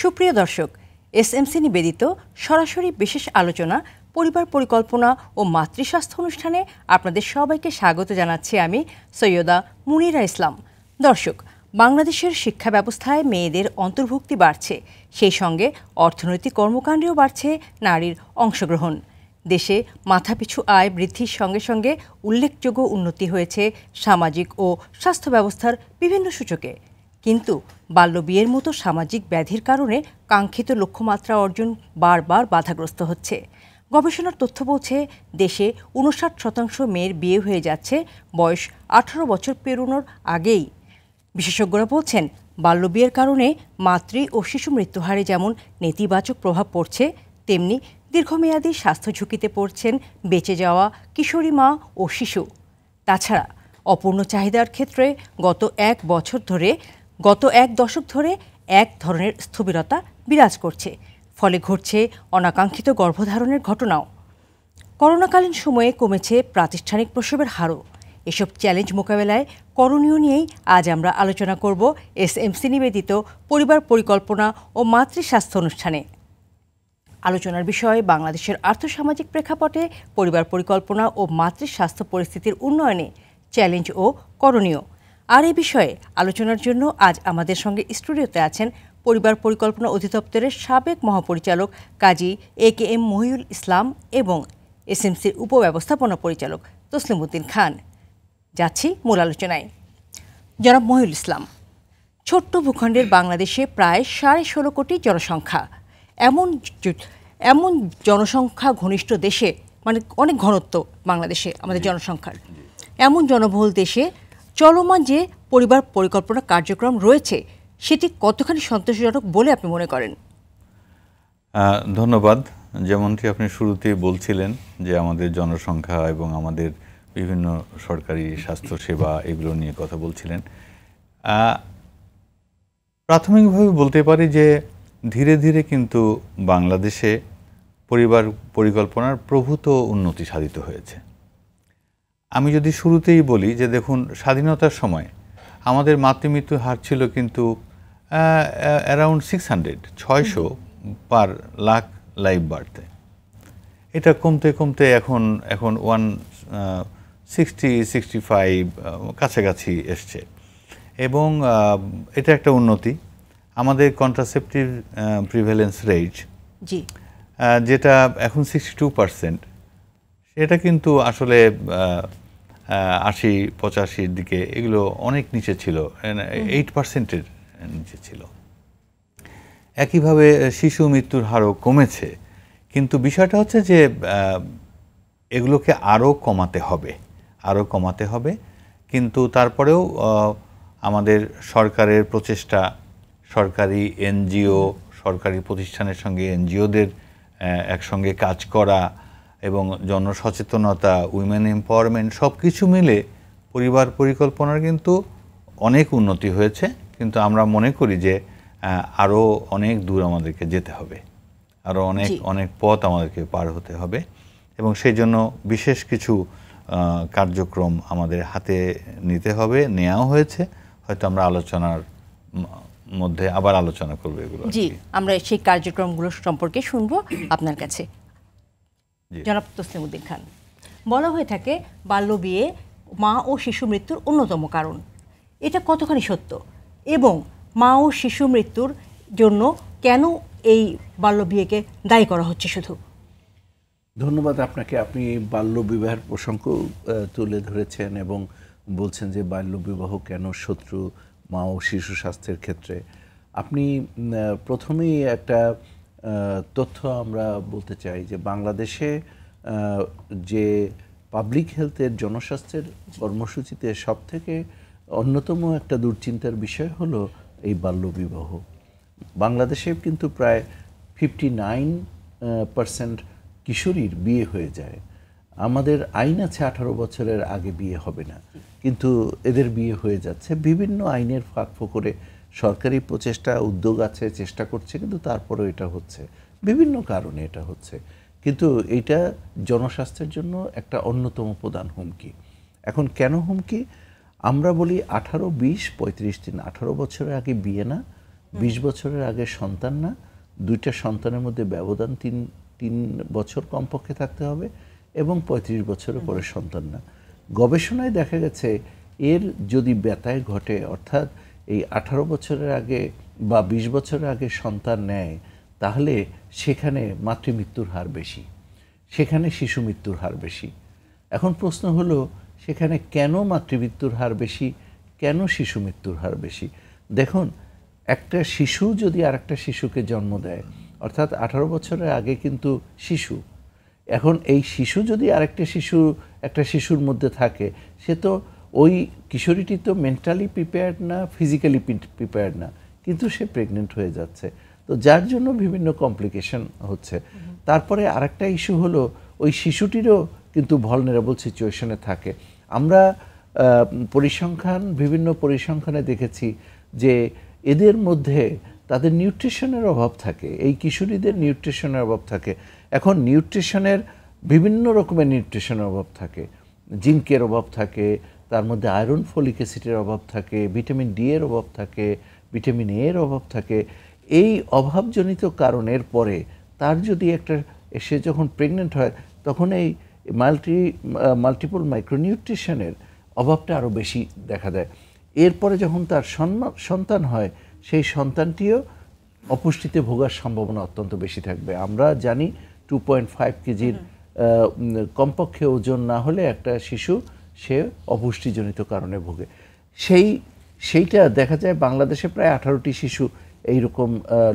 সুপ্রিয় দর্শক, এসএমসি নিবেদিত সরাসরি বিশেষ আলোচনা, পরিবার পরিকল্পনা ও মাতৃস্বাস্থ্য অনুষ্ঠানে আপনাদের সবাইকে স্বাগত জানাচ্ছি আমি সৈয়দা মুনিরা ইসলাম। দর্শক, বাংলাদেশের শিক্ষা ব্যবস্থায় মেয়েদের অন্তর্ভুক্তি বাড়ছে, সেই সঙ্গে অর্থনৈতিক কর্মকাণ্ডেও বাড়ছে নারীর অংশগ্রহণ। দেশে মাথাপিছু আয় বৃদ্ধির সঙ্গে সঙ্গে উল্লেখযোগ্য উন্নতি হয়েছে সামাজিক ও স্বাস্থ্য ব্যবস্থার বিভিন্ন সূচকে। কিন্তু বাল্যবিয়ের মতো সামাজিক ব্যাধির কারণে কাঙ্ক্ষিত লক্ষ্যমাত্রা অর্জন বারবার বাধাগ্রস্ত হচ্ছে। গবেষণার তথ্য বলছে, দেশে উনষাট শতাংশ মেয়ের বিয়ে হয়ে যাচ্ছে, বয়স আঠারো বছর পেরোনোর আগেই। বিশেষজ্ঞরা বলছেন, বাল্যবিয়ের কারণে মাতৃ ও শিশু মৃত্যুহারে যেমন নেতিবাচক প্রভাব পড়ছে, তেমনি দীর্ঘমেয়াদী স্বাস্থ্য ঝুঁকিতে পড়ছেন বেঁচে যাওয়া কিশোরী মা ও শিশু। তাছাড়া অপূর্ণ চাহিদার ক্ষেত্রে গত এক বছর ধরে গত এক দশক ধরে এক ধরনের স্থবিরতা বিরাজ করছে। ফলে ঘটছে অনাকাঙ্ক্ষিত গর্ভধারণের ঘটনাও। করোনাকালীন সময়ে কমেছে প্রাতিষ্ঠানিক প্রসবের হারও। এসব চ্যালেঞ্জ মোকাবেলায় করণীয় নিয়েই আজ আমরা আলোচনা করব এস এমসি নিবেদিত পরিবার পরিকল্পনা ও মাতৃস্বাস্থ্য অনুষ্ঠানে। আলোচনার বিষয়ে বাংলাদেশের আর্থসামাজিক প্রেক্ষাপটে পরিবার পরিকল্পনা ও মাতৃস্বাস্থ্য পরিস্থিতির উন্নয়নে চ্যালেঞ্জ ও করণীয়। আর এই বিষয়ে আলোচনার জন্য আজ আমাদের সঙ্গে স্টুডিওতে আছেন পরিবার পরিকল্পনা অধিদপ্তরের সাবেক মহাপরিচালক কাজী এ কে এম মহিউল ইসলাম এবং এসএমসির উপব্যবস্থাপনা পরিচালক তসলিম উদ্দিন খান। যাচ্ছি মূল আলোচনায়। জনাব মহিউল ইসলাম ছোট্ট ভূখণ্ডের বাংলাদেশে প্রায় সাড়ে ষোলো কোটি জনসংখ্যা। এমন এমন জনসংখ্যা ঘনিষ্ঠ দেশে মানে অনেক ঘনত্ব বাংলাদেশে আমাদের জনসংখ্যার। এমন জনবহুল দেশে চলমান যে পরিবার পরিকল্পনা কার্যক্রম রয়েছে, সেটি কতখানি সন্তোষজনক বলে আপনি মনে করেন? ধন্যবাদ। যেমনটি আপনি শুরুতেই বলছিলেন যে আমাদের জনসংখ্যা এবং আমাদের বিভিন্ন সরকারি স্বাস্থ্যসেবা এগুলো নিয়ে কথা বলছিলেন। প্রাথমিকভাবে বলতে পারি যে ধীরে ধীরে কিন্তু বাংলাদেশে পরিবার পরিকল্পনার প্রভূত উন্নতি সাধিত হয়েছে। আমি যদি শুরুতেই বলি যে দেখুন স্বাধীনতার সময় আমাদের মাতৃমৃত্যুর হার ছিল কিন্তু অ্যারাউন্ড সিক্স হান্ড্রেড ছয়শো পার লাখ লাইভ বার্থে এটা কমতে কমতে এখন এখন ওয়ান সিক্সটি সিক্সটি ফাইভ কাছাকাছি এসছে। এবং এটা একটা উন্নতি। আমাদের কন্ট্রাসেপটিভ প্রিভেলেন্স রেট জি। যেটা এখন সিক্সটি টু পার্সেন্ট সেটা কিন্তু আসলে আশি পঁচাশির দিকে এগুলো অনেক নিচে ছিল। এইট পার্সেন্টের নিচে ছিল। একইভাবে শিশু মৃত্যুর হারও কমেছে। কিন্তু বিষয়টা হচ্ছে যে এগুলোকে আরও কমাতে হবে। আরও কমাতে হবে। কিন্তু তারপরেও আমাদের সরকারের প্রচেষ্টা সরকারি এনজিও সরকারি প্রতিষ্ঠানের সঙ্গে এনজিওদের একসঙ্গে কাজ করা এবং জনসচেতনতা উইমেন এম্পাওয়ারমেন্ট সব কিছু মিলে পরিবার পরিকল্পনার কিন্তু অনেক উন্নতি হয়েছে। কিন্তু আমরা মনে করি যে আরও অনেক দূর আমাদেরকে যেতে হবে। আরও অনেক অনেক পথ আমাদেরকে পার হতে হবে। এবং সেই জন্য বিশেষ কিছু কার্যক্রম আমাদের হাতে নিতে হবে নেওয়াও হয়েছে। হয়তো আমরা আলোচনার মধ্যে আবার আলোচনা করব এগুলো জি আমরা সেই কার্যক্রমগুলো সম্পর্কে শুনব আপনার কাছে। জনাব তসলিম উদ্দিন খান। বলা হয়ে থাকে বাল্য বিয়ে মা ও শিশু মৃত্যুর অন্যতম কারণ। এটা কতখানি সত্য? এবং মা ও শিশু মৃত্যুর জন্য কেন এই বাল্য বিয়েকে দায়ী করা হচ্ছে শুধু? ধন্যবাদ আপনাকে। আপনি বাল্য বিবাহের প্রসঙ্গ তুলে ধরেছেন এবং বলছেন যে বাল্য বিবাহ কেন শত্রু মা ও শিশু স্বাস্থ্যের ক্ষেত্রে। আপনি প্রথমেই একটা তথ্য আমরা বলতে চাই যে বাংলাদেশে যে পাবলিক হেলথের জনস্বাস্থ্যের কর্মসূচিতে সব থেকে অন্যতম একটা দুশ্চিন্তার বিষয় হলো এই বাল্যবিবাহ। বাংলাদেশে কিন্তু প্রায় ফিফটি নাইন পার্সেন্ট কিশোরীর বিয়ে হয়ে যায়। আমাদের আইন আছে আঠারো বছরের আগে বিয়ে হবে না। কিন্তু এদের বিয়ে হয়ে যাচ্ছে। বিভিন্ন আইনের ফাঁক ফোকরে সরকারি প্রচেষ্টা উদ্যোগ আছে চেষ্টা করছে কিন্তু তারপরেও এটা হচ্ছে। বিভিন্ন কারণে এটা হচ্ছে। কিন্তু এটা জনস্বাস্থ্যের জন্য একটা অন্যতম প্রধান হুমকি। এখন কেন হুমকি? আমরা বলি আঠারো বিশ পঁয়ত্রিশ দিন। আঠারো বছরের আগে বিয়ে না বিশ বছরের আগে সন্তান না দুইটা সন্তানের মধ্যে ব্যবধান তিন তিন বছর কমপক্ষে থাকতে হবে এবং পঁয়ত্রিশ বছরের পরে সন্তান না। গবেষণায় দেখা গেছে এর যদি ব্যথায় ঘটে অর্থাৎ এই আঠারো বছরের আগে বা বিশ বছরের আগে সন্তান নেয়, তাহলে সেখানে মাতৃমৃত্যুর হার বেশি, সেখানে শিশু মৃত্যুর হার বেশি। এখন প্রশ্ন হলো, সেখানে কেন মাতৃমৃত্যুর হার বেশি, কেন শিশু মৃত্যুর হার বেশি? দেখুন, একটা শিশু যদি আরেকটা শিশুকে জন্ম দেয়, অর্থাৎ আঠারো বছরের আগে কিন্তু শিশু, এখন এই শিশু যদি আরেকটা শিশু, একটা শিশুর মধ্যে থাকে, সে তো ওই কিশোরীটি তো মেন্টালি প্রিপেয়ার্ড না ফিজিক্যালি প্রিপেয়ার্ড না কিন্তু সে প্রেগনেন্ট হয়ে যাচ্ছে। তো যার জন্য বিভিন্ন কমপ্লিকেশন হচ্ছে। তারপরে আরেকটা ইস্যু হলো ওই শিশুটিরও কিন্তু ভলনারেবল সিচুয়েশনে থাকে। আমরা পরিসংখ্যান বিভিন্ন পরিসংখ্যানে দেখেছি যে এদের মধ্যে তাদের নিউট্রিশনের অভাব থাকে। এই কিশোরীদের নিউট্রিশনের অভাব থাকে। এখন নিউট্রিশনের বিভিন্ন রকমের নিউট্রিশনের অভাব থাকে। জিঙ্কের অভাব থাকে তার মধ্যে আয়রন ফলিক অ্যাসিডের অভাব থাকে ভিটামিন ডি এর অভাব থাকে ভিটামিন এর অভাব থাকে। এই অভাবজনিত কারণের পরে তার যদি একটা সে যখন প্রেগনেন্ট হয় তখন এই মাল্টি মাল্টিপল মাইক্রোনিউট্রিশনের অভাবটা আরও বেশি দেখা দেয়। এরপরে যখন তার সন্তান হয় সেই সন্তানটিও অপুষ্টিতে ভোগার সম্ভাবনা অত্যন্ত বেশি থাকবে। আমরা জানি টু পয়েন্ট ফাইভ কেজির কমপক্ষে ওজন না হলে একটা শিশু সে অপুষ্টিজনিত কারণে ভোগে। সেই, সেইটা দেখা যায় বাংলাদেশে প্রায় আঠারোটি শিশু এইরকম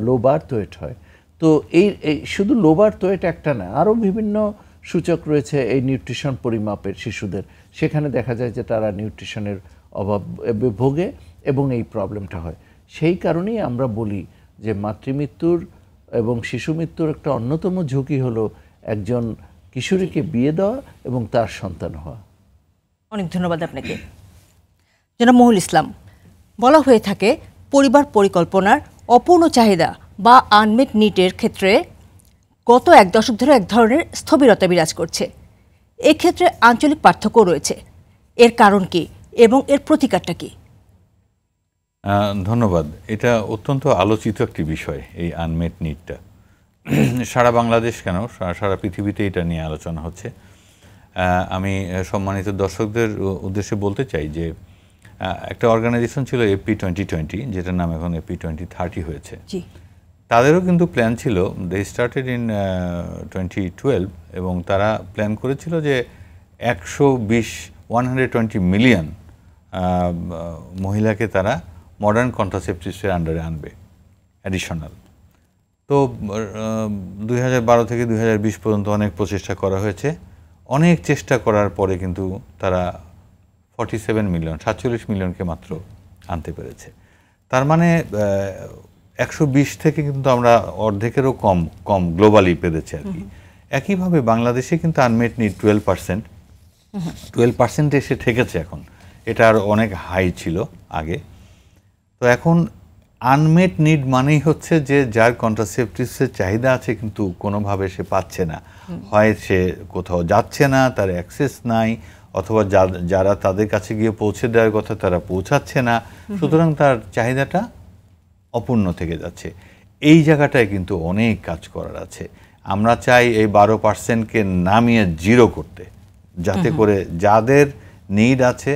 লো বার্থ ওয়েট হয়। তো এই শুধু লো বার্থ ওয়েট একটা না আরও বিভিন্ন সূচক রয়েছে এই নিউট্রিশন পরিমাপের শিশুদের। সেখানে দেখা যায় যে তারা নিউট্রিশনের অভাব ভোগে এবং এই প্রবলেমটা হয়। সেই কারণেই আমরা বলি যে মাতৃমৃত্যুর এবং শিশু মৃত্যুর একটা অন্যতম ঝুঁকি হলো একজন কিশোরীকে বিয়ে দেওয়া এবং তার সন্তান হওয়া। অনেক ধন্যবাদ আপনাকে। জনাব মহুল ইসলাম, বলা হয়ে থাকে পরিবার পরিকল্পনার অপূর্ণ চাহিদা বা আনমেট নিটের ক্ষেত্রে গত এক দশক ধরে এক ধরনের স্থবিরতা বিরাজ করছে। এক্ষেত্রে আঞ্চলিক পার্থক্য রয়েছে। এর কারণ কি এবং এর প্রতিকারটা কি? ধন্যবাদ। এটা অত্যন্ত আলোচিত একটি বিষয়, এই আনমেট নিডটা সারা বাংলাদেশ কেন? সারা পৃথিবীতে এটা নিয়ে আলোচনা হচ্ছে। আমি সম্মানিত দর্শকদের উদ্দেশ্যে বলতে চাই যে একটা অর্গানাইজেশন ছিল এপি টোয়েন্টি টোয়েন্টি যেটার নাম এখন এপি টোয়েন্টি থার্টি হয়েছে। তাদেরও কিন্তু প্ল্যান ছিল they started in twenty twelve এবং তারা প্ল্যান করেছিল যে একশো বিশ ওয়ান হান্ড্রেড টোয়েন্টি মিলিয়ন মহিলাকে তারা মডার্ন কন্ট্রাসেপটিভসের আন্ডারে আনবে অ্যাডিশনাল তো দুই হাজার বারো থেকে দুই হাজার বিশ পর্যন্ত অনেক প্রচেষ্টা করা হয়েছে। অনেক চেষ্টা করার পরে কিন্তু তারা ফর্টি সেভেন মিলিয়ন সাতচল্লিশ মিলিয়নকে মাত্র আনতে পেরেছে। তার মানে একশো বিশ থেকে কিন্তু আমরা অর্ধেকেরও কম কম গ্লোবালি পেরেছি আর কি। একইভাবে বাংলাদেশে কিন্তু unmet need twelve percent twelve percent এসে ঠেকেছে এখন। এটা আর অনেক হাই ছিল আগে। তো এখন আনমেট নিড মানেই হচ্ছে যে যার কন্ট্রাসেপটিভসের চাহিদা আছে কিন্তু কোনোভাবে সে পাচ্ছে না। হয় সে কোথাও যাচ্ছে না তার অ্যাক্সেস নাই অথবা যারা তাদের কাছে গিয়ে পৌঁছে দেওয়ার কথা তারা পৌঁছাচ্ছে না। সুতরাং তার চাহিদাটা অপূর্ণ থেকে যাচ্ছে। এই জায়গাটায় কিন্তু অনেক কাজ করার আছে। আমরা চাই এই বারো পার্সেন্টকে নামিয়ে জিরো করতে। যাতে করে যাদের নিড আছে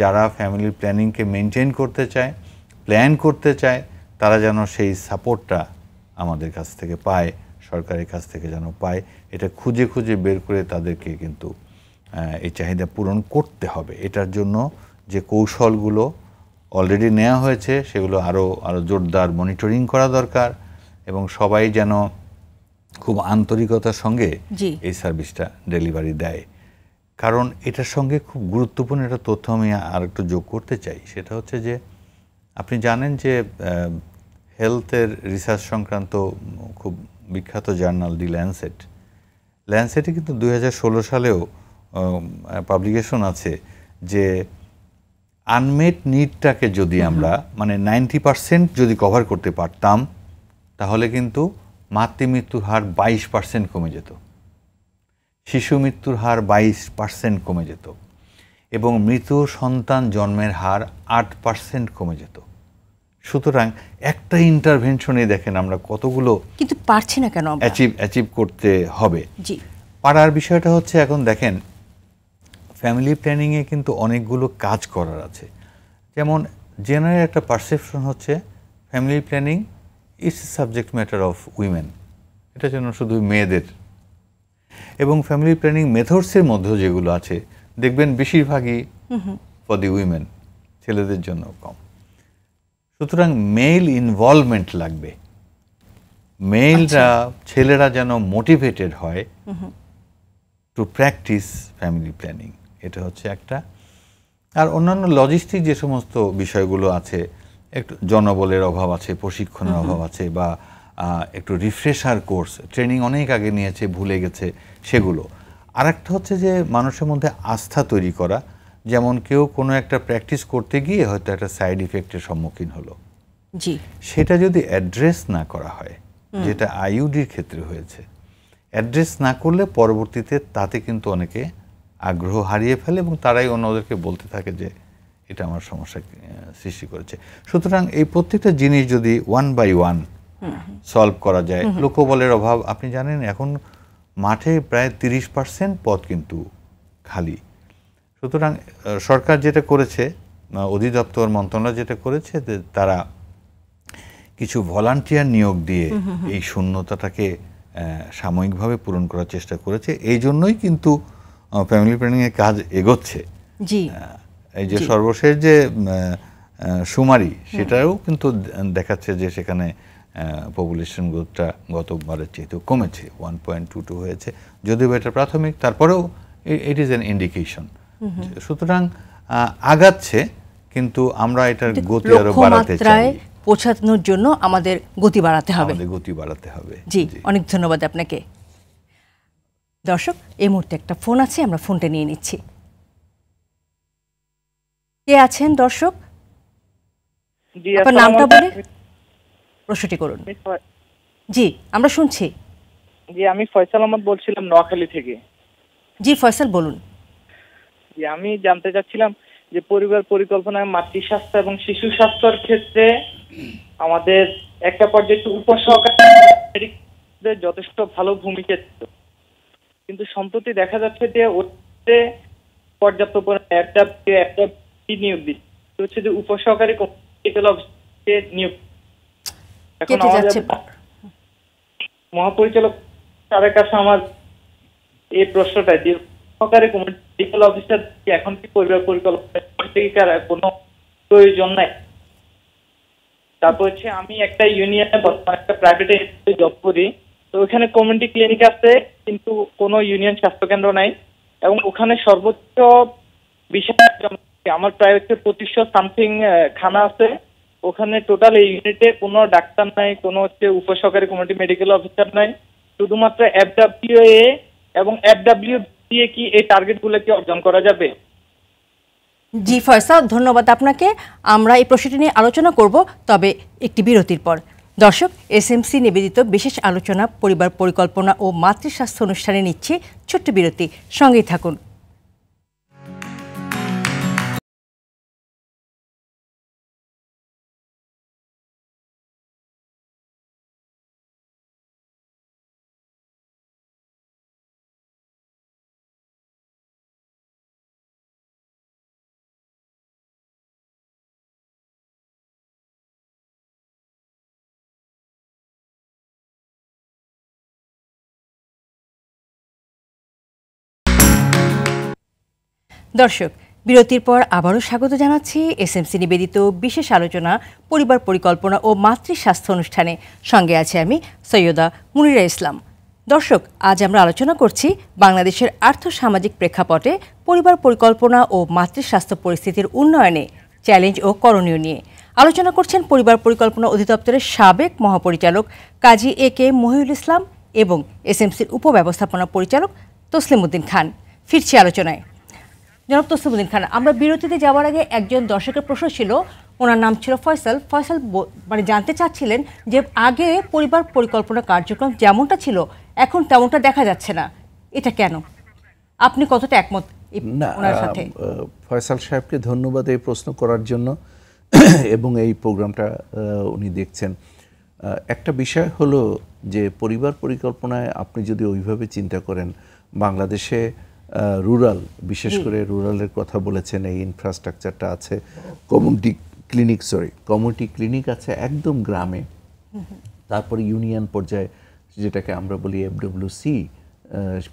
যারা ফ্যামিলি প্ল্যানিংকে মেনটেন করতে চায় প্ল্যান করতে চায় তারা যেন সেই সাপোর্টটা আমাদের কাছ থেকে পায় সরকারের কাছ থেকে যেন পায়। এটা খুঁজে খুঁজে বের করে তাদেরকে কিন্তু এই চাহিদা পূরণ করতে হবে। এটার জন্য যে কৌশলগুলো অলরেডি নেওয়া হয়েছে সেগুলো আরও আরও জোরদার মনিটরিং করা দরকার এবং সবাই যেন খুব আন্তরিকতার সঙ্গে এই সার্ভিসটা ডেলিভারি দেয়। কারণ এটার সঙ্গে খুব গুরুত্বপূর্ণ একটা তথ্য আমি আর একটু যোগ করতে চাই। সেটা হচ্ছে যে আপনি জানেন যে হেলথের রিসার্চ সংক্রান্ত খুব বিখ্যাত জার্নাল দি ল্যান্সেট। ল্যান্সেটে কিন্তু দু হাজার ষোলো সালেও পাবলিকেশন আছে যে আনমেট নিডটাকে যদি আমরা মানে নাইনটি পার্সেন্ট যদি কভার করতে পারতাম তাহলে কিন্তু মাতৃমৃত্যুর হার বাইশ পার্সেন্ট কমে যেত। শিশু মৃত্যুর হার বাইশ পার্সেন্ট কমে যেত। এবং মৃত সন্তান জন্মের হার আট পার্সেন্ট কমে যেত। সুতরাং একটা ইন্টারভেনশনে দেখেন আমরা কতগুলো কিন্তু পারছি না কেন অ্যাচিভ অ্যাচিভ করতে হবে। জি। পাড়ার বিষয়টা হচ্ছে এখন দেখেন ফ্যামিলি প্ল্যানিংয়ে কিন্তু অনেকগুলো কাজ করার আছে। যেমন জেনারেল একটা পারসেপশন হচ্ছে family planning it's subject matter of women এটা যেন শুধু মেয়েদের। এবং ফ্যামিলি প্ল্যানিং মেথডসের মধ্যেও যেগুলো আছে দেখবেন বেশিরভাগই ফর দি উইমেন ছেলেদের জন্য কম। সুতরাং মেল ইনভলভমেন্ট লাগবে। মেলরা ছেলেরা যেন মোটিভেটেড হয় টু প্র্যাকটিস ফ্যামিলি প্ল্যানিং এটা হচ্ছে একটা। আর অন্যান্য লজিস্টিক যে সমস্ত বিষয়গুলো আছে একটু জনবলের অভাব আছে প্রশিক্ষণের অভাব আছে বা একটু রিফ্রেশার কোর্স ট্রেনিং অনেক আগে নিয়েছে ভুলে গেছে সেগুলো। আর একটা হচ্ছে যে মানুষের মধ্যে আস্থা তৈরি করা যেমন কেউ কোনো একটা প্র্যাকটিস করতে গিয়ে হয়তো একটা সাইড ইফেক্টের সম্মুখীন হলো। জি। সেটা যদি অ্যাড্রেস না করা হয় যেটা আইইউডির ক্ষেত্রে হয়েছে অ্যাড্রেস না করলে পরবর্তীতে তাতে কিন্তু অনেকে আগ্রহ হারিয়ে ফেলে এবং তারাই অন্যদেরকে বলতে থাকে যে এটা আমার সমস্যা সৃষ্টি করেছে। সুতরাং এই প্রত্যেকটা জিনিস যদি ওয়ান বাই ওয়ান সলভ করা যায় লোকবলের অভাব আপনি জানেন এখন মাঠে প্রায় তিরিশ পার্সেন্ট পদ কিন্তু খালি। সুতরাং সরকার যেটা করেছে অধিদপ্তর মন্ত্রণালয় যেটা করেছে যে তারা কিছু ভলান্টিয়ার নিয়োগ দিয়ে এই শূন্যতাটাকে সাময়িকভাবে পূরণ করার চেষ্টা করেছে। এই জন্যই কিন্তু ফ্যামিলি প্ল্যানিংয়ের কাজ এগোচ্ছে। এই যে সর্বশেষ যে সুমারি সেটাও কিন্তু দেখাচ্ছে যে সেখানে পপুলেশন গ্রোথটা গতবারের চেয়েতেও কমেছে ওয়ান পয়েন্ট টু টু হয়েছে। যদিও এটা প্রাথমিক তারপরেও ইট ইজ অ্যান ইন্ডিকেশন সুতরাং আগাচ্ছে কিন্তু আমরা এটার গতি আরও বাড়াতে চাই। পৌঁছানোর জন্য আমাদের গতি বাড়াতে হবে। আমাদের গতি বাড়াতে হবে। জি অনেক ধন্যবাদ আপনাকে। দর্শক এই মুহূর্তে একটা ফোন আছে আমরা ফোনটা নিয়ে নিচ্ছি। কে আছেন দর্শক? জি আপনার নামটা বলে। প্রশ্নটি করুন। জি আমরা শুনছি। জি আমি ফয়সাল আহমদ বলছিলাম নোয়াখালী থেকে। জি ফয়সাল বলুন। জি আমি জানতে চাচ্ছিলাম যে পরিবার পরিকল্পনায় মাতৃস্বাস্থ্য এবং শিশু স্বাস্থ্যের ক্ষেত্রে আমাদের একটা পর্যায়ে একটু উপসহকারী যথেষ্ট ভালো ভূমিকা ছিল। কিন্তু সম্প্রতি দেখা যাচ্ছে যে ওতে পর্যাপ্ত পরিমাণে একটা একটা নিয়োগ দিচ্ছে। হচ্ছে যে উপসহকারী অফিসে নিয়োগ কেটে যাচ্ছে। মহাপরিচালক তাদের কাছে আমার এই প্রশ্নটা যে সহকারী মেডিকেল অফিসার এখন কি পরিবার পরিকল্পনা কোনো প্রয়োজন নাই? তারপর হচ্ছে আমি একটা ইউনিয়নে বর্তমানে একটা প্রাইভেটে জব করি। তো ওখানে কমিউনিটি ক্লিনিক আছে কিন্তু কোনো ইউনিয়ন স্বাস্থ্য কেন্দ্র নাই। এবং ওখানে সর্বোচ্চ বিশাল আমার প্রায় হচ্ছে পঁচিশশো সামথিং খানা আছে। ওখানে টোটাল এই ইউনিটে কোনো ডাক্তার নাই, কোনো হচ্ছে উপসহকারী কমিউনিটি মেডিকেল অফিসার নাই। শুধুমাত্র এফডাব্লিউ এ এবং এফডাব্লিউ দিয়ে কি এই টার্গেটগুলো কি অর্জন করা যাবে? জি, ফয়সাল, ধন্যবাদ আপনাকে। আমরা এই প্রশ্নটি নিয়ে আলোচনা করব, তবে একটি বিরতির পর। দর্শক এসএমসি নিবেদিত বিশেষ আলোচনা, পরিবার পরিকল্পনা ও মাতৃস্বাস্থ্য অনুষ্ঠানে নিচ্ছে ছোট্ট বিরতি। সঙ্গেই থাকুন। দর্শক, বিরতির পর আবারও স্বাগত জানাচ্ছি এসএমসি নিবেদিত বিশেষ আলোচনা, পরিবার পরিকল্পনা ও মাতৃস্বাস্থ্য অনুষ্ঠানে। সঙ্গে আছে আমি সৈয়দা মুনিরা ইসলাম। দর্শক, আজ আমরা আলোচনা করছি বাংলাদেশের আর্থসামাজিক প্রেক্ষাপটে পরিবার পরিকল্পনা ও মাতৃস্বাস্থ্য পরিস্থিতির উন্নয়নে চ্যালেঞ্জ ও করণীয় নিয়ে। আলোচনা করছেন পরিবার পরিকল্পনা অধিদপ্তরের সাবেক মহাপরিচালক কাজী এ কে মহিউল ইসলাম এবং এসএমসির উপব্যবস্থাপনা পরিচালক তসলিম উদ্দিন খান। ফিরছি আলোচনায়। জনাব তসলিমুদ্দিন খান আমরা বিরতিতে যাওয়ার আগে একজন দর্শকের প্রশ্ন ছিল ওনার নাম ছিল ফয়সাল। ফয়সাল মানে জানতে চাচ্ছিলেন যে আগে পরিবার পরিকল্পনা কার্যক্রম যেমনটা ছিল এখন তেমনটা দেখা যাচ্ছে না। এটা কেন? আপনি কতটা একমত ওনার সাথে? ফয়সাল সাহেবকে ধন্যবাদ এই প্রশ্ন করার জন্য এবং এই প্রোগ্রামটা উনি দেখছেন। একটা বিষয় হলো যে পরিবার পরিকল্পনায় আপনি যদি ওইভাবে চিন্তা করেন বাংলাদেশে রুরাল বিশেষ করে রুরালের কথা বলেছেন, এই ইনফ্রাস্ট্রাকচারটা আছে community clinic sorry community clinic আছে একদম গ্রামে। তারপরে ইউনিয়ন পর্যায়ে, যেটাকে আমরা বলি এফডব্লিউসি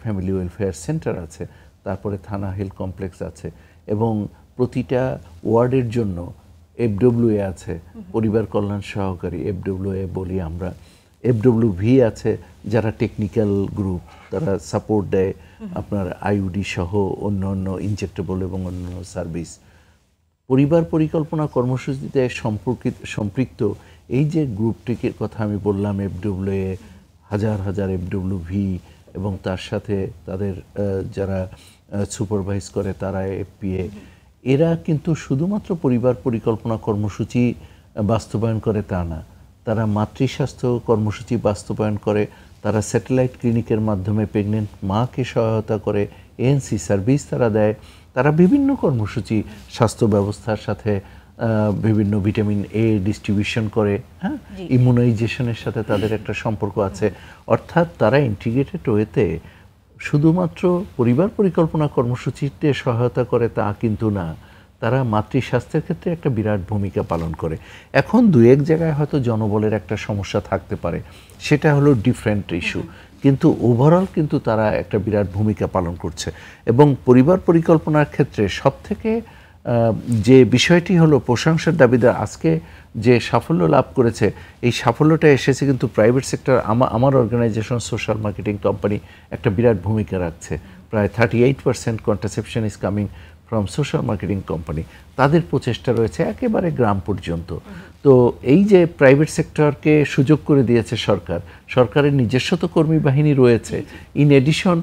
ফ্যামিলি ওয়েলফেয়ার সেন্টার আছে, তারপরে থানা হেলথ কমপ্লেক্স আছে, এবং প্রতিটা ওয়ার্ডের জন্য এফডব্লিউএ আছে, পরিবার কল্যাণ সহকারী এফডব্লিউএ বলি আমরা। এফডব্লিউ ভি আছে, যারা টেকনিক্যাল গ্রুপ তারা সাপোর্ট দেয় আপনার আইউডি সহ অন্য অন্য ইনজেক্টেবল এবং অন্যান্য সার্ভিস পরিবার পরিকল্পনা কর্মসূচিতে সম্পর্কিত, সম্পৃক্ত, এই যে গ্রুপটিকে কথা আমি বললাম এফডব্লিউ এ হাজার হাজার এফডব্লিউ ভি এবং তার সাথে তাদের যারা সুপারভাইজ করে তারা এফপিএ এরা কিন্তু শুধুমাত্র পরিবার পরিকল্পনা কর্মসূচি বাস্তবায়ন করে তা না। তারা মাতৃস্বাস্থ্য কর্মসূচি বাস্তবায়ন করে তারা স্যাটেলাইট ক্লিনিকের মাধ্যমে প্রেগনেন্ট মাকে সহায়তা করে এএনসি সার্ভিস তারা দেয়। তারা বিভিন্ন কর্মসূচি স্বাস্থ্য ব্যবস্থার সাথে বিভিন্ন ভিটামিন এ ডিস্ট্রিবিউশন করে হ্যাঁ? ইমিউনাইজেশনের সাথে তাদের একটা সম্পর্ক আছে। অর্থাৎ তারা ইন্টিগ্রেটেড ওয়েতে শুধুমাত্র পরিবার পরিকল্পনা কর্মসূচিতে সহায়তা করে তা কিন্তু না। তারা মাতৃস্বাস্থ্যের ক্ষেত্রে একটা বিরাট ভূমিকা পালন করে। এখন দু এক জায়গায় হয়তো জনবলের একটা সমস্যা থাকতে পারে। সেটা হলো ডিফারেন্ট ইস্যু কিন্তু ওভারঅল কিন্তু তারা একটা বিরাট ভূমিকা পালন করছে। এবং পরিবার পরিকল্পনার ক্ষেত্রে সবথেকে যে বিষয়টি হলো প্রশংসার দাবিদার আজকে যে সাফল্য লাভ করেছে এই সাফল্যটা এসেছে কিন্তু প্রাইভেট সেক্টর আমার অর্গানাইজেশন সোশ্যাল মার্কেটিং কোম্পানি একটা বিরাট ভূমিকা রাখছে। প্রায় thirty eight percent contraception is coming from social marketing company তাদের প্রচেষ্টা রয়েছে একেবারে গ্রাম পর্যন্ত। তো এই যে প্রাইভেট সেক্টরকে সুযোগ করে দিয়েছে সরকার সরকারের নিজস্ব তো কর্মী বাহিনী রয়েছে ইন এডিশন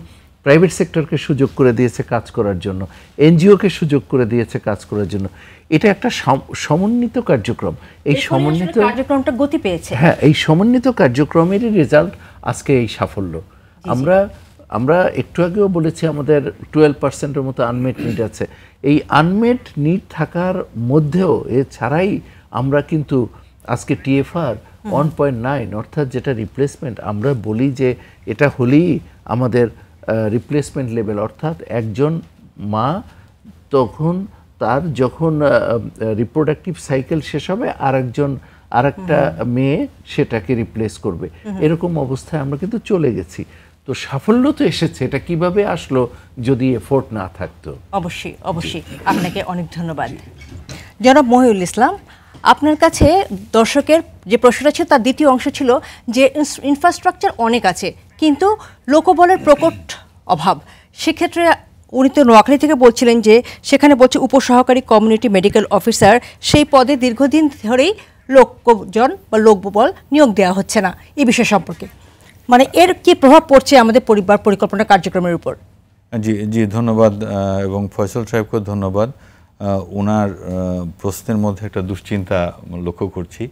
প্রাইভেট সেক্টরকে সুযোগ করে দিয়েছে কাজ করার জন্য এনজিওকে সুযোগ করে দিয়েছে কাজ করার জন্য। এটা একটা সম- সমন্বিত কার্যক্রম। এই সমন্বিত কার্যক্রমটা গতি পেয়েছে। হ্যাঁ এই সমন্বিত কার্যক্রমেরই রেজাল্ট আজকে এই সাফল্য। আমরা আমরা একটু আগেও বলেছি আমাদের টুয়েলভ পার্সেন্টের মতো আনমেড নিড আছে। এই আনমেড নিড থাকার মধ্যেও এছাড়াই আমরা কিন্তু আজকে টিএফআর ওয়ান পয়েন্ট নাইন অর্থাৎ যেটা রিপ্লেসমেন্ট আমরা বলি যে এটা হলেই আমাদের রিপ্লেসমেন্ট লেভেল অর্থাৎ একজন মা তখন তার যখন রিপ্রোডাক্টিভ সাইকেল শেষ হবে আর একজন আর একটা মেয়ে সেটাকে রিপ্লেস করবে। এরকম অবস্থায় আমরা কিন্তু চলে গেছি। তো সাফল্য তো এসেছে এটা কীভাবে আসলো যদি এফোর্ট না থাকতো? অবশ্যই অবশ্যই। আপনাকে অনেক ধন্যবাদ। জনাব মহিউল ইসলাম আপনার কাছে দর্শকের যে প্রশ্নটা ছিল তার দ্বিতীয় অংশ ছিল যে ইনফ্রাস্ট্রাকচার অনেক আছে কিন্তু লোকবলের প্রকট অভাব। সেক্ষেত্রে উনি তো নোয়াখালী থেকে বলছিলেন যে সেখানে বলছে উপসহকারী কমিউনিটি মেডিকেল অফিসার সেই পদে দীর্ঘদিন ধরেই লোকজন বা লোকবল নিয়োগ দেওয়া হচ্ছে না এই বিষয় সম্পর্কে। মানে এর কি প্রভাব পড়ছে আমাদের পরিবার পরিকল্পনা কার্যক্রমের উপর? জি জি ধন্যবাদ এবং ফয়সল সাহেবকে ধন্যবাদ। ওনার প্রশ্নের মধ্যে একটা দুশ্চিন্তা লক্ষ্য করছি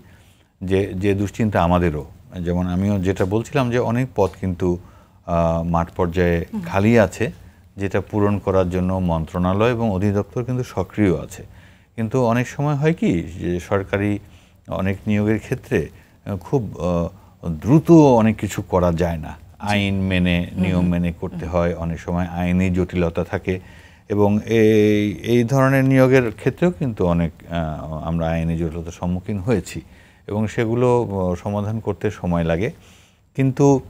যে যে দুশ্চিন্তা আমাদেরও। যেমন আমিও যেটা বলছিলাম যে অনেক পথ কিন্তু মাঠ পর্যায়ে খালি আছে যেটা পূরণ করার জন্য মন্ত্রণালয় এবং অধিদপ্তর কিন্তু সক্রিয় আছে। কিন্তু অনেক সময় হয় কি যে সরকারি অনেক নিয়োগের ক্ষেত্রে খুব দ্রুত অনেক কিছু করা যায় না। আইন মেনে নিয়ম মেনে করতে হয় অনেক সময় আইনি জটিলতা থাকে এবং এই এই ধরনের নিয়োগের ক্ষেত্রেও কিন্তু অনেক আমরা আইনি জটিলতার সম্মুখীন হয়েছি এবং সেগুলো সমাধান করতে সময় লাগে। কিন্তু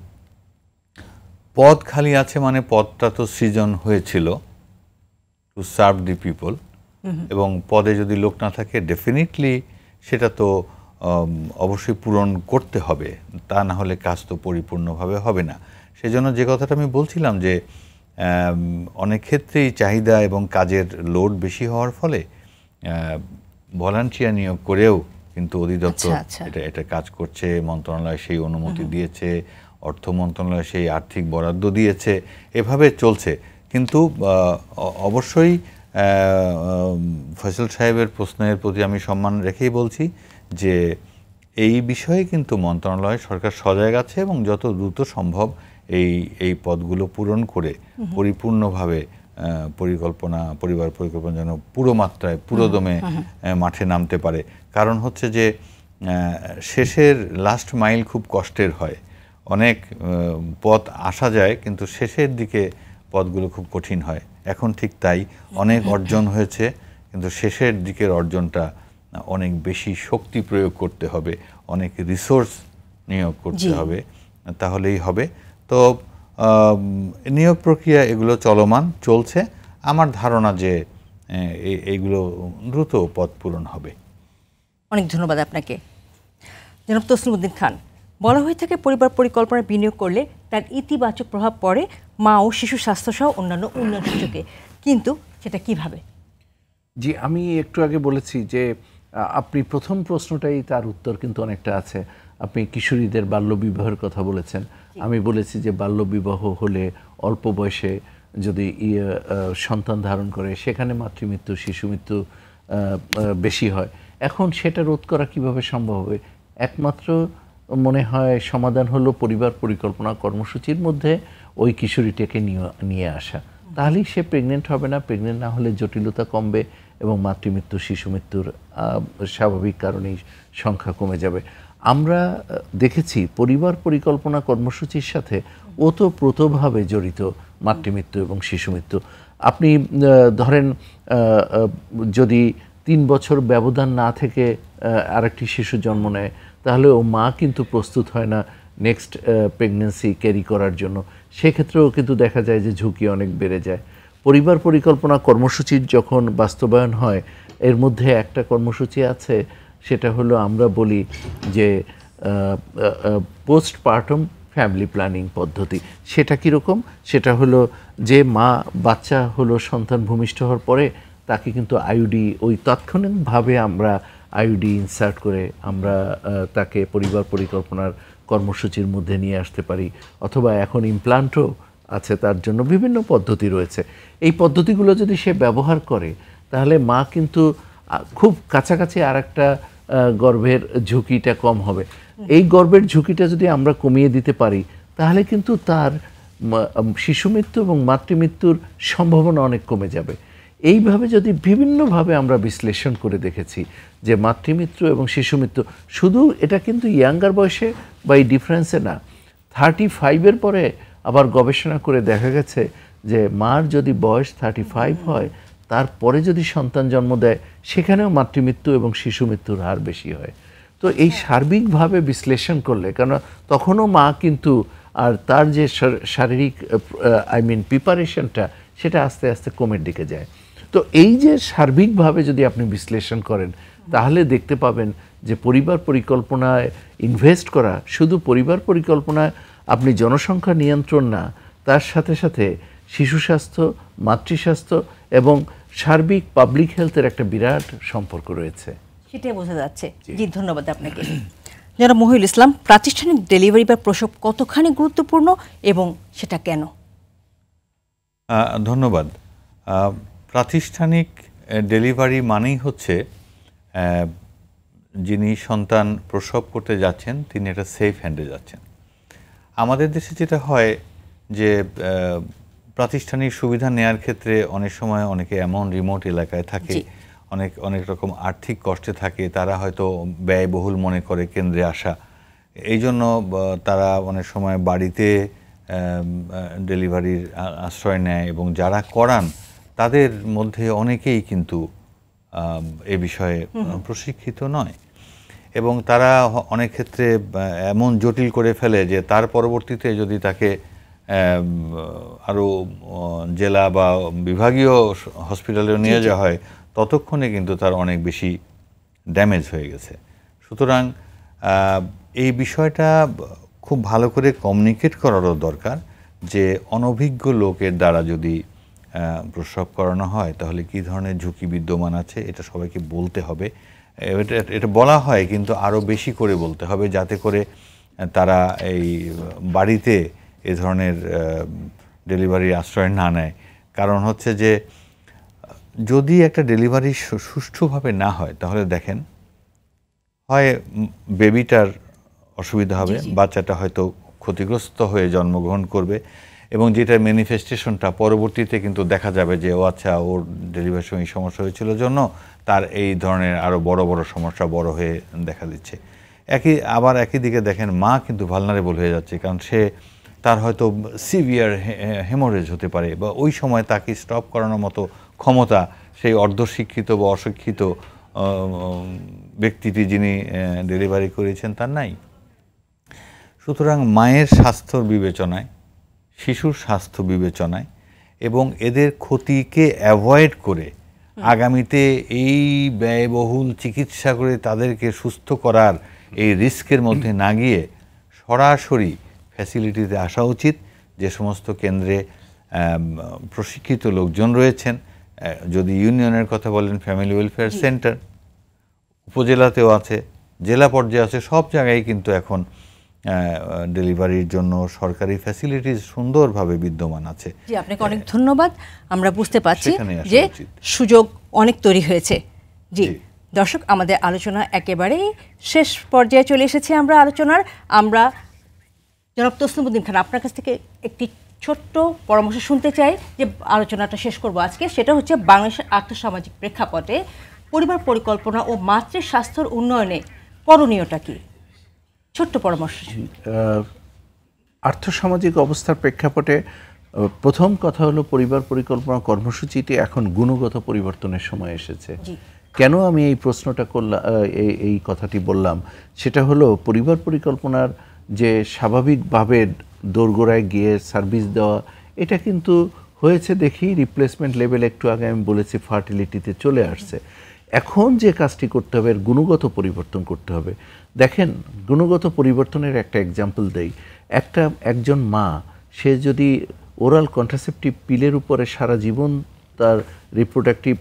পদ খালি আছে মানে পদটা তো সৃজন হয়েছিল টু সার্ভ দি পিপল এবং পদে যদি লোক না থাকে ডেফিনেটলি সেটা তো অবশ্যই পূরণ করতে হবে। তা না হলে কাজ তো পরিপূর্ণভাবে হবে না। সেজন্য যে কথাটা আমি বলছিলাম যে অনেক ক্ষেত্রেই চাহিদা এবং কাজের লোড বেশি হওয়ার ফলে ভলান্টিয়ার নিয়োগ করেও কিন্তু অধিদপ্তর আচ্ছা, আচ্ছা। এটা এটা কাজ করছে মন্ত্রণালয় সেই অনুমতি দিয়েছে অর্থ মন্ত্রণালয় সেই আর্থিক বরাদ্দ দিয়েছে এভাবে চলছে। কিন্তু অবশ্যই ফয়সল সাহেবের প্রশ্নের প্রতি আমি সম্মান রেখেই বলছি যে এই বিষয়ে কিন্তু মন্ত্রণালয় সরকার সজাগ আছে এবং যত দ্রুত সম্ভব এই এই পদগুলো পূরণ করে পরিপূর্ণভাবে পরিকল্পনা পরিবার পরিকল্পনা যেন পুরো মাত্রায় পুরোদমে মাঠে নামতে পারে। কারণ হচ্ছে যে শেষের লাস্ট মাইল খুব কষ্টের হয়। অনেক পথ আসা যায় কিন্তু শেষের দিকে পথগুলো খুব কঠিন হয়। এখন ঠিক তাই। অনেক অর্জন হয়েছে কিন্তু শেষের দিকের অর্জনটা অনেক বেশি শক্তি প্রয়োগ করতে হবে অনেক রিসোর্স নিয়োগ করতে হবে তাহলেই হবে। তো নিয়োগ প্রক্রিয়া এগুলো চলমান চলছে। আমার ধারণা যে এইগুলো দ্রুত পথ পূরণ হবে। অনেক ধন্যবাদ আপনাকে। জনাব তসলিমউদ্দিন খান বলা হয়ে থাকে পরিবার পরিকল্পনায় বিনিয়োগ করলে তার ইতিবাচক প্রভাব পড়ে মা ও শিশু স্বাস্থ্যসহ অন্যান্য উন্নয়ন সূচকে। কিন্তু সেটা কীভাবে? জি আমি একটু আগে বলেছি যে আপনি প্রথম প্রশ্নটাই তার উত্তর কিন্তু অনেকটা আছে। আপনি কিশোরীদের বাল্যবিবাহের কথা বলেছেন। আমি বলেছি যে বাল্যবিবাহ হলে অল্প বয়সে যদি ইয়ে, সন্তান ধারণ করে সেখানে মাতৃমৃত্যু শিশু মৃত্যু বেশি হয়। এখন সেটা রোধ করা কীভাবে সম্ভব হবে? একমাত্র মনে হয় সমাধান হলো পরিবার পরিকল্পনা কর্মসূচির মধ্যে ওই কিশোরীটাকে নিয়ে নিয়ে আসা। তাহলেই সে প্রেগনেন্ট হবে না। প্রেগনেন্ট না হলে জটিলতা কমবে। এবং মাতৃমৃত্যু, শিশু মৃত্যুর স্বাভাবিক কারণেই সংখ্যা কমে যাবে। আমরা দেখেছি পরিবার পরিকল্পনা কর্মসূচির সাথে ওতপ্রোতভাবে জড়িত মাতৃমৃত্যু এবং শিশু মৃত্যু। আপনি ধরেন যদি তিন বছর ব্যবধান না থেকে আরেকটি শিশু জন্ম নেয়, তাহলে ও মা কিন্তু প্রস্তুত হয় না নেক্সট প্রেগনেন্সি ক্যারি করার জন্য। সেক্ষেত্রেও কিন্তু দেখা যায় যে ঝুঁকি অনেক বেড়ে যায়। পরিবার পরিকল্পনা কর্মসূচির যখন বাস্তবায়ন হয়, এর মধ্যে একটা কর্মসূচি আছে, সেটা হলো আমরা বলি যে পোস্টপার্টম ফ্যামিলি প্ল্যানিং পদ্ধতি। সেটা কীরকম সেটা হলো যে মা বাচ্চা হলো সন্তান ভূমিষ্ঠ হওয়ার পরে তাকে কিন্তু আইউডি ওই তাৎক্ষণিকভাবে আমরা আইউডি ইনসার্ট করে আমরা তাকে পরিবার পরিকল্পনার কর্মসূচির মধ্যে নিয়ে আসতে পারি। অথবা এখন ইমপ্লান্টও আছে, তার জন্য বিভিন্ন পদ্ধতি রয়েছে। এই পদ্ধতিগুলো যদি সে ব্যবহার করে, তাহলে মা কিন্তু খুব কাছাকাছি আর একটা গর্ভের ঝুঁকিটা কম হবে। এই গর্ভের ঝুঁকিটা যদি আমরা কমিয়ে দিতে পারি, তাহলে কিন্তু তার শিশু মৃত্যু এবং মাতৃমৃত্যুর সম্ভাবনা অনেক কমে যাবে। এইভাবে যদি বিভিন্নভাবে আমরা বিশ্লেষণ করে দেখেছি যে মাতৃমৃত্যু এবং শিশু মৃত্যু, শুধু এটা কিন্তু ইয়াঙ্গার বয়সে বা এই ডিফারেন্সে না, থার্টি ফাইভের পরে আবার গবেষণা করে দেখা গেছে যে মার যদি বয়স থার্টি ফাইভ হয় তারপরে যদি সন্তান জন্ম দেয় সেখানেও মাতৃমৃত্যু এবং শিশু মৃত্যুর হার বেশি হয়। তো এই সার্বিকভাবে বিশ্লেষণ করলে কেন তখনও মা কিন্তু আর তার যে শারীরিক আই মিন প্রিপারেশনটা সেটা আস্তে আস্তে কমের দিকে যায়। তো এই যে সার্বিকভাবে যদি আপনি বিশ্লেষণ করেন তাহলে দেখতে পাবেন যে পরিবার পরিকল্পনায় ইনভেস্ট করা শুধু পরিবার পরিকল্পনায় আপনি জনসংখ্যা নিয়ন্ত্রণ না তার সাথে সাথে শিশু স্বাস্থ্য মাতৃস্বাস্থ্য এবং সার্বিক পাবলিক হেলথের একটা বিরাট সম্পর্ক রয়েছে। সেটাই বোঝা যাচ্ছে। জি। ধন্যবাদ আপনাকে। যারা মহিউল ইসলাম প্রাতিষ্ঠানিক ডেলিভারি বা প্রসব কতখানি গুরুত্বপূর্ণ এবং সেটা কেন? ধন্যবাদ। প্রাতিষ্ঠানিক ডেলিভারি মানেই হচ্ছে যিনি সন্তান প্রসব করতে যাচ্ছেন তিনি একটা সেফ হ্যান্ডে যাচ্ছেন। আমাদের দেশে যেটা হয় যে প্রাতিষ্ঠানিক সুবিধা নেয়ার ক্ষেত্রে অনেক সময় অনেকে এমন রিমোট এলাকায় থাকে অনেক অনেক রকম আর্থিক কষ্টে থাকে তারা হয়তো ব্যয়বহুল মনে করে কেন্দ্রে আসা। এই জন্য তারা অনেক সময় বাড়িতে ডেলিভারির আশ্রয় নেয় এবং যারা করান তাদের মধ্যে অনেকেই কিন্তু এ বিষয়ে প্রশিক্ষিত নয়। এবং তারা অনেক ক্ষেত্রে এমন জটিল করে ফেলে যে তার পরবর্তীতে যদি তাকে আরও জেলা বা বিভাগীয় হসপিটালেও নিয়ে যাওয়া হয় ততক্ষণে কিন্তু তার অনেক বেশি ড্যামেজ হয়ে গেছে। সুতরাং এই বিষয়টা খুব ভালো করে কমিউনিকেট করারও দরকার যে অনভিজ্ঞ লোকের দ্বারা যদি প্রসব করানো হয় তাহলে কি ধরনের ঝুঁকি বিদ্যমান আছে এটা সবাইকে বলতে হবে। এটা এটা বলা হয় কিন্তু আরও বেশি করে বলতে হবে যাতে করে তারা এই বাড়িতে এ ধরনের ডেলিভারি আশ্রয় না নেয়। কারণ হচ্ছে যে যদি একটা ডেলিভারি সুষ্ঠুভাবে না হয় তাহলে দেখেন হয় বেবিটার অসুবিধা হবে বাচ্চাটা হয়তো ক্ষতিগ্রস্ত হয়ে জন্মগ্রহণ করবে এবং যেটা ম্যানিফেস্টেশনটা পরবর্তীতে কিন্তু দেখা যাবে যে, ও আচ্ছা ওর ডেলিভারির সময় সমস্যা হয়েছিল জন্য তার এই ধরনের আরও বড় বড় সমস্যা বড় হয়ে দেখা দিচ্ছে। একই, আবার একই দিকে দেখেন, মা কিন্তু ভালনারেবল হয়ে যাচ্ছে, কারণ সে তার হয়তো সিভিয়ার হেমোরেজ হতে পারে বা ওই সময় তাকে স্টপ করানোর মতো ক্ষমতা সেই অর্ধশিক্ষিত বা অশিক্ষিত ব্যক্তিটি যিনি ডেলিভারি করেছেন তার নাই। সুতরাং মায়ের স্বাস্থ্য বিবেচনায় শিশুর স্বাস্থ্য বিবেচনায় এবং এদের ক্ষতিকে অ্যাভয়েড করে আগামীতে এই ব্যয়বহুল চিকিৎসা করে তাদেরকে সুস্থ করার এই রিস্কের মধ্যে না গিয়ে সরাসরি ফ্যাসিলিটিতে আসা উচিত। যে সমস্ত কেন্দ্রে প্রশিক্ষিত লোকজন রয়েছেন যদি ইউনিয়নের কথা বলেন ফ্যামিলি ওয়েলফেয়ার সেন্টার উপজেলাতেও আছে জেলা পর্যায়ে আছে সব জায়গায় কিন্তু এখন ডেলিভারির জন্য সরকারি ফ্যাসিলিটিস সুন্দরভাবে বিদ্যমান আছে। জি আপনাকে অনেক ধন্যবাদ। আমরা বুঝতে পারছি যে সুযোগ অনেক তৈরি হয়েছে। জি। দর্শক আমাদের আলোচনা একেবারেই শেষ পর্যায়ে চলে এসেছি আমরা আলোচনার। আমরা জনাব তসলিমুদ্দিন খান আপনার কাছ থেকে একটি ছোট্ট পরামর্শ শুনতে চাই যে আলোচনাটা শেষ করব আজকে। সেটা হচ্ছে বাংলাদেশের আর্থসামাজিক প্রেক্ষাপটে পরিবার পরিকল্পনা ও মাতৃ স্বাস্থ্যর উন্নয়নে করণীয়টা কি? ছোট্ট পরামর্শ আর্থসামাজিক অবস্থার প্রেক্ষাপটে প্রথম কথা হলো পরিবার পরিকল্পনা কর্মসূচিটি এখন গুণগত পরিবর্তনের সময় এসেছে। কেন আমি এই প্রশ্নটা করলাম এই এই কথাটি বললাম? সেটা হলো পরিবার পরিকল্পনার যে স্বাভাবিকভাবে দোরগোড়ায় গিয়ে সার্ভিস দেওয়া এটা কিন্তু হয়েছে দেখি রিপ্লেসমেন্ট লেভেল একটু আগে আমি বলেছি ফার্টিলিটিতে চলে আসছে। এখন যে কাজটি করতে হবে এর গুণগত পরিবর্তন করতে হবে। দেখেন গুণগত পরিবর্তনের একটা এক্সাম্পল দেই। একটা একজন মা সে যদি ওরাল কন্ট্রাসেপটিভ পিলের উপরে সারা জীবন তার রিপ্রোডাক্টিভ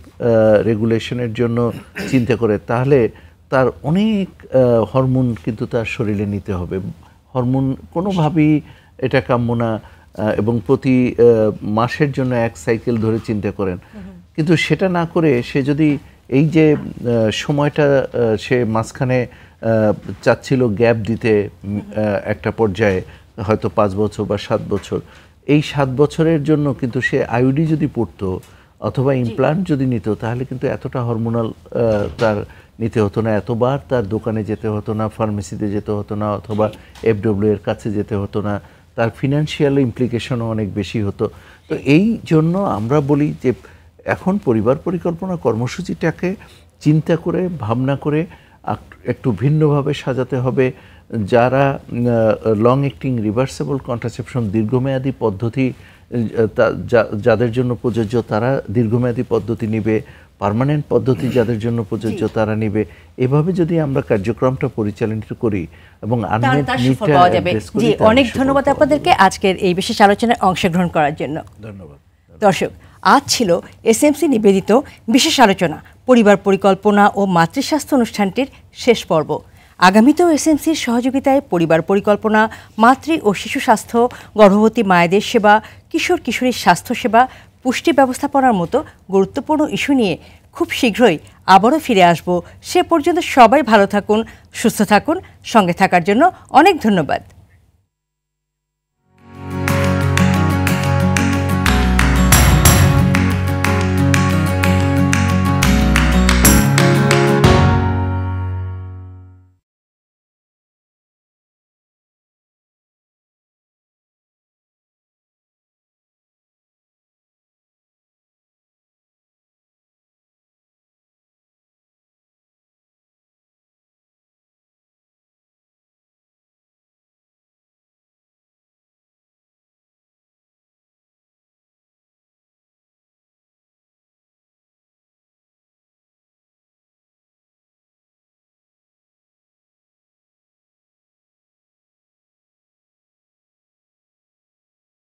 রেগুলেশনের জন্য চিন্তা করে তাহলে তার অনেক হরমোন কিন্তু তার শরীরে নিতে হবে। হরমোন কোনোভাবেই এটা কাম্য না এবং প্রতি মাসের জন্য এক সাইকেল ধরে চিন্তা করেন। কিন্তু সেটা না করে সে যদি এই যে সময়টা সে মাঝখানে চাচ্ছিল গ্যাপ দিতে একটা পর্যায়ে হয়তো পাঁচ বছর বা সাত বছর। এই সাত বছরের জন্য কিন্তু সে আইউডি যদি পড়তো অথবা ইমপ্লান্ট যদি নিত তাহলে কিন্তু এতটা হরমোনাল তার নিতে হতো না। এতবার তার দোকানে যেতে হতো না ফার্মেসিতে যেতে হতো না অথবা এফডব্লিউ এর কাছে যেতে হতো না। তার ফিনান্সিয়াল ইমপ্লিকেশনও অনেক বেশি হতো। তো এই জন্য আমরা বলি যে এখন পরিবার পরিকল্পনা কর্মসূচিটাকে চিন্তা করে ভাবনা করে একটু ভিন্নভাবে সাজাতে হবে। যারা লং অ্যাক্টিং রিভার্সেবল কন্ট্রাসেপশন দীর্ঘমেয়াদী পদ্ধতি যাদের জন্য প্রযোজ্য তারা দীর্ঘমেয়াদী পদ্ধতি নিবে পার্মানেন্ট পদ্ধতি যাদের জন্য প্রযোজ্য তারা নিবে। এভাবে যদি আমরা কার্যক্রমটা পরিচালিত করি এবং অনেক ধন্যবাদ আপনাদেরকে আজকের এই বিশেষ আলোচনায় অংশগ্রহণ করার জন্য। ধন্যবাদ। দর্শক আজ ছিল এসএমসি নিবেদিত বিশেষ আলোচনা, পরিবার পরিকল্পনা ও মাতৃস্বাস্থ্য অনুষ্ঠানটির শেষ পর্ব। আগামীতেও এসএমসির সহযোগিতায় পরিবার পরিকল্পনা, মাতৃ ও শিশু স্বাস্থ্য, গর্ভবতী মায়েদের সেবা, কিশোর কিশোরীর স্বাস্থ্য সেবা, পুষ্টি ব্যবস্থাপনার মতো গুরুত্বপূর্ণ ইস্যু নিয়ে খুব শীঘ্রই আবারও ফিরে আসব। সে পর্যন্ত সবাই ভালো থাকুন, সুস্থ থাকুন, সঙ্গে থাকার জন্য অনেক ধন্যবাদ।